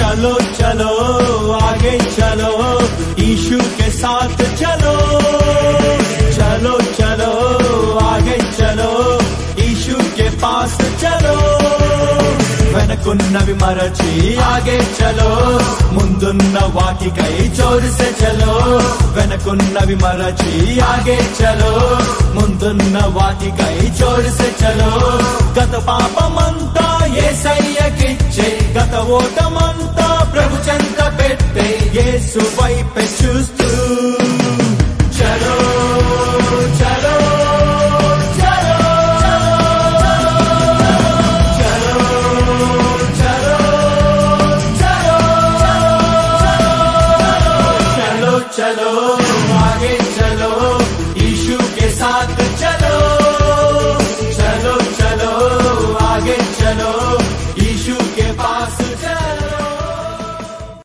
चलो चलो आगे चलो यीशु के साथ चलो चलो चलो आगे चलो यीशु के पास चलो వెనకున్నవి మరచి ఆగే చలో ముందున్న వాటికై చోరుసే చలో వెనకున్నవి మరచి ఆగే చలో ముందున్న వాటికై చోరుసే చలో గత పాపమంతా ఏసయ్యకిచ్చే గత ఓటమంతా ప్రభు చెంత పెట్టే యేసు వైపే చూస్తూ చలో చలో चलो आगे चलो यीशु के साथ